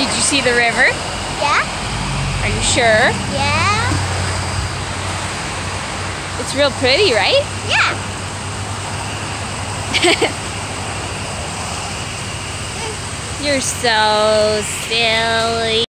Did you see the river? Yeah. Are you sure? Yeah. It's real pretty, right? Yeah. You're so silly.